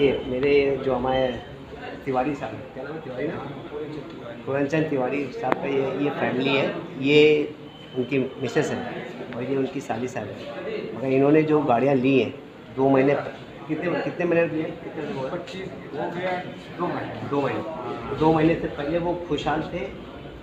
ये मेरे जो हमारे तिवारी साहब, क्या नाम है तिवारी ना? पूरनचंद तिवारी साहब का ये ये फैमिली है। ये उनकी मिसेस है और ये उनकी साली साहब है। मगर इन्होंने जो गाड़ियाँ ली हैं, दो महीने कितने कितने महीने लिए दो महीने। दो महीने। दो महीने से पहले वो खुशहाल थे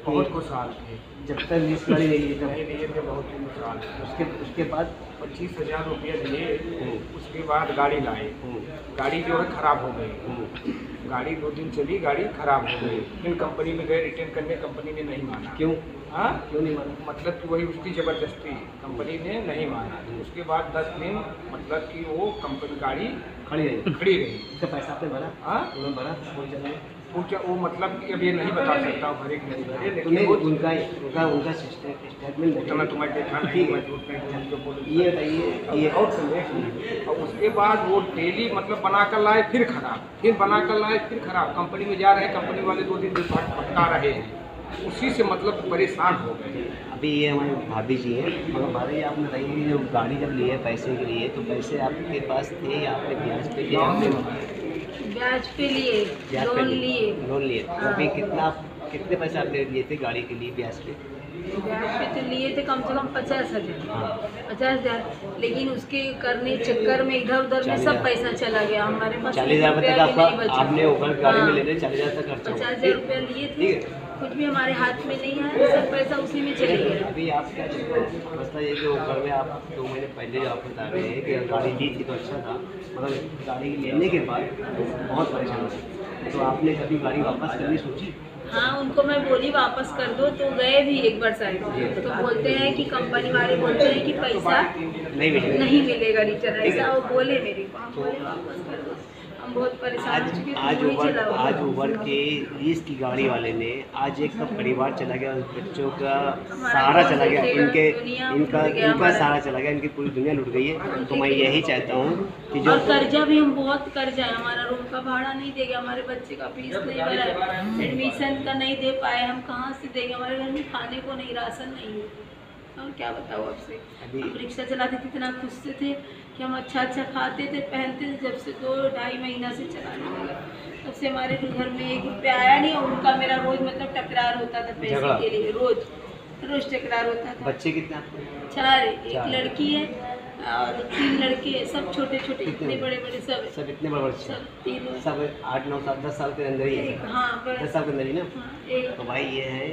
बहुत खुशहाल थे। जब तक लीज गाड़ी नहीं ली तब नहीं लिए थे बहुत ही थे उसके उसके बाद? पच्चीस हज़ार रुपये लिए हम्म, उसके बाद गाड़ी लाए। हम्म, गाड़ी जो है खराब हो गई। हम्म, गाड़ी दो दिन चली गाड़ी खराब हो गई। फिर कंपनी में गए रिटर्न करने कंपनी ने नहीं माना। क्यों? हाँ? क्यों नहीं माना? मतलब कि वही उसकी ज़बरदस्ती। कंपनी ने नहीं माना। उसके बाद दस दिन मतलब कि वो कंपनी गाड़ी खड़ी रही। खड़ी रही। उसका पैसा आपने भरा? हाँ? भरा? कोई चला नहीं वो क्या वो मतलब कि अब ये नहीं बता सकता हूँ भरे कि नहीं लेकिन उनका उनका उनका स्टेटमेंट उतना तुम्हें देखा नहीं मैं है। झूठ नहीं बोल ये बताइए ये और और उसके बाद वो डेली मतलब बना कर लाए फिर खराब। फिर बना कर लाए फिर खराब। कंपनी में जा रहे कंपनी वाले दो दिन दिन भट- भटका रहे। हैं उसी से मतलब परेशान हो गए। अभी ये हमारे भाभी जी हैं। मगर भाभी आप बताइए कि जो गाड़ी जब लिए पैसे के लिए तो पैसे आपके पास थे या आपने ब्याज पे आपने ब्याज पे लिए लोन लिए लोन लिए। तो अभी कितना कितने पैसे आपने लिए थे गाड़ी के लिए ब्याज पे ब्याज पे तो लिए थे कम से कम पचास हज़ार। हाँ। पचास हज़ार। लेकिन उसके करने चक्कर में इधर उधर में सब पैसा चला गया। हमारे पास चालीस हज़ार रुपया तक भी आपका नहीं बचा। आपने गाड़ी में हाँ, चालीस हज़ार तक खर्चा पचास हज़ार रुपया लिए थे। है। कुछ भी हमारे हाथ में नहीं है सब पैसा उसी में चले गया। अभी आप क्या हो अवस्था ये जो ऊपर में आप दो महीने पहले जो आप बता रहे हैं कि गाड़ी ली थी तो अच्छा था मगर गाड़ी लेने के बाद बहुत परेशान थे तो आपने कभी गाड़ी वापस करनी सोची? हाँ उनको मैं बोली वापस कर दो। तो गए भी एक बार साइड तो बोलते हैं कि कंपनी वाले बोलते हैं कि पैसा नहीं मिलेगा। नहीं मिलेगा रिटर्न ऐसा वो बोले मेरे को। हम बोले वापस कर दो। हम बहुत परेशान आज चुके आज उबर आज उबर के लीज की गाड़ी वाले ने आज एक का परिवार चला गया बच्चों का सहारा चला गया इनके इनका इनका। सहारा चला गया इनकी पूरी दुनिया लुट गई है। तो मैं यही चाहता हूँ कि जो कर्जा भी हम बहुत कर्जा है हमारा रूम का भाड़ा नहीं देंगे हमारे बच्चे का फ़ीस नहीं भरा है एडमिशन का नहीं दे पाए हम कहाँ से देंगे? हमारे घर में खाने को नहीं राशन नहीं है। और क्या बताओ आपसे? हम रिक्शा चलाते थे इतना खुश से थे कि हम अच्छा अच्छा खाते थे पहनते थे जब से दो ढाई महीना से चलाने लगा तब से हमारे घर में एक रुपया आया नहीं और उनका मेरा रोज मतलब टकरार होता था पैसे के लिए रोज। रोज टकरार होता था। बच्चे कितना? चार एक लड़की है और तीन लड़के सब छोटे छोटे इतने बड़े? बड़े सब है। सब इतने बड़े बड़े सब तीनों सब आठ नौ साल दस साल के अंदर ही है? हाँ दस साल के अंदर ही ना? हाँ, तो भाई ये है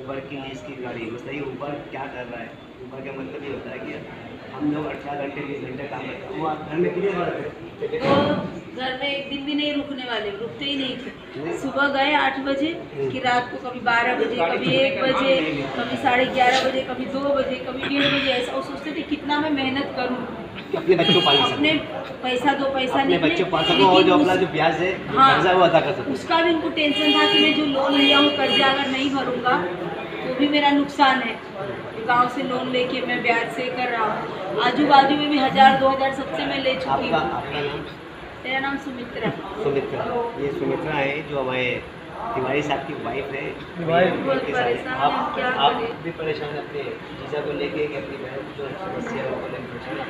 ऊबर की लीज की गाड़ी। बताइए ऊबर क्या कर रहा है? ऊबर का मतलब ये होता है कि हम लोग अठारह घंटे बीस घंटे काम करते हैं। वो आप घर में कितने बार घर में एक दिन भी नहीं रुकने वाले रुकते ही नहीं थे। सुबह गए आठ बजे कि रात को कभी बारह बजे कभी एक बजे कभी साढ़े ग्यारह बजे कभी दो बजे कभी डेढ़ बजे ऐसा। और सोचते थे कितना मैं मेहनत करूँ? अपने बच्चों पाल सकें अपने पैसा दो पैसा अपने बच्चों पाल सको और जो अपना जो ब्याज है हाँ। कर्जा वो अदा कर सको उसका भी उनको टेंशन था कि मैं जो लोन लिया हूँ कर्जा अगर नहीं भरूँगा तो भी मेरा नुकसान है। गाँव से लोन लेके मैं ब्याज से कर रहा हूँ। आजू बाजू में भी हज़ार दो हज़ार सबसे मैं ले चुकी हूँ। मेरा नाम? सुमित्रा। सुमित्रा। ये सुमित्रा है जो हमारे तिवारी साहब की वाइफ है आप आप भी परेशान हैं अपने जीजा को लेके कि अपनी बहन जो समस्या है उनको लेकर हैं?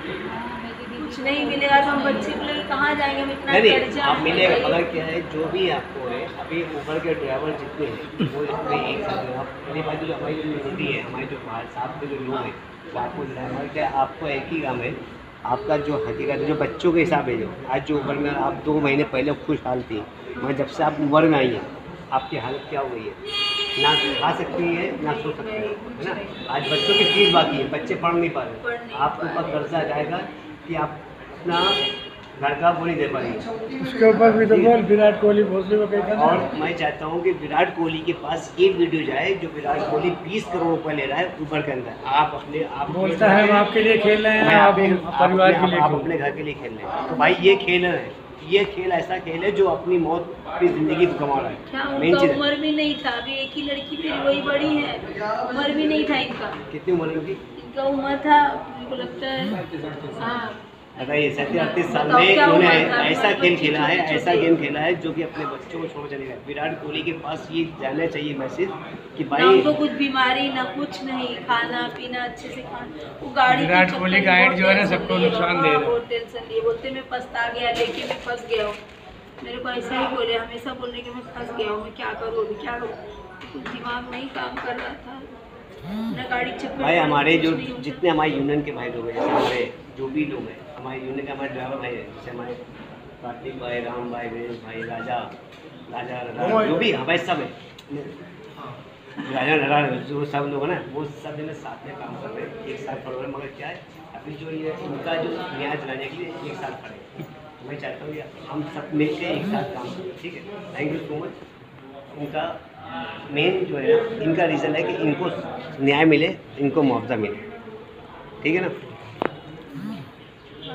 कुछ नहीं मिलेगा तो हम बच्चे को लेकर कहाँ जाएँगे? हम इतना नहीं नहीं आप मिलेगा। मगर क्या है जो भी आपको है अभी ऊबर के ड्राइवर जितने हैं वो इसमें एक साथ हैं। आप मेरी बात जो हमारी जो ड्यूटी है हमारे जो बाहर साथ के जो लोग हैं वो आपको ड्राइवर क्या आपको एक ही काम है आपका जो हकीकत है जो बच्चों के हिसाब है जो आज जो उबर में आप दो महीने पहले खुशहाल थी मैं जब से आप उबर में आई हैं आपकी हालत क्या हो गई है? ना खा सकती है ना सो सकती है है ना? आज बच्चों की फ़ीस बाकी है बच्चे पढ़ नहीं पा रहे। आपके ऊपर कर्जा जाएगा कि आप अपना घर का वो नहीं दे पाएँगे। उसके ऊपर भी तो बोल विराट कोहली भोसले को कहता और मैं चाहता हूँ कि विराट कोहली के पास ये वीडियो जाए जो विराट कोहली 20 करोड़ रुपए ले रहा है ऊपर के अंदर। आप अपने आप बोलता है हम आपके लिए खेल रहे हैं आप परिवार के लिए आप अपने घर के लिए खेल रहे हैं। तो भाई ये खेल है। ये खेल ऐसा खेल है जो अपनी मौत अपनी ज़िंदगी कमा रहा है। मेन उनका चीज़ उम्र भी नहीं था अभी एक ही लड़की फिर वही बड़ी है। उम्र भी नहीं था इनका। कितनी उम्र है उनकी? इनका उम्र था मुझको लगता है हाँ। बताइए सैंतीस अड़तीस साल में उन्होंने ऐसा मतलब खेल खेला है ऐसा गेम खेला है जो कि अपने बच्चों को छोड़ चलेगा विराट कोहली के पास ये जाना चाहिए मैसेज कि ना भाई उनको कुछ बीमारी ना कुछ नहीं खाना पीना अच्छे से खाना वो गाड़ी विराट कोहली का हाइट जो है ना सबको नुकसान दे रहा है। टेंशन लिए बोलते मैं पछता गया लेके मैं फंस गया हूँ। मेरे को ऐसा ही बोले हमेशा बोलने के मैं फंस गया हूँ मैं क्या करूँ अभी क्या करूँ? कुछ दिमाग नहीं काम कर रहा था। न गाड़ी चक्कर भाई हमारे जो। जितने हमारे यूनियन के भाई लोग हैं जैसे हमारे जो भी लोग हैं हमारे के हमारे ड्राइवर भाई हैं जैसे हमारे कार्तिक भाई राम भाई वीरेश भाई राजा राजा राजा जो भी हमारे सब है। राजा राजा जो सब लोग हैं ना वो सब जने साथ में काम कर रहे हैं एक साथ खड़े हो रहे हैं मगर क्या है अभी जो ये उनका जो न्याय दिलाने के लिए एक साथ खड़े हैं। तो मैं चाहता हूँ कि हम सब मिलकर एक साथ काम करें ठीक है? Thank you so much main main जो है ना इनका रीज़न है कि इनको न्याय मिले इनको मुआवजा मिले। ठीक है ना?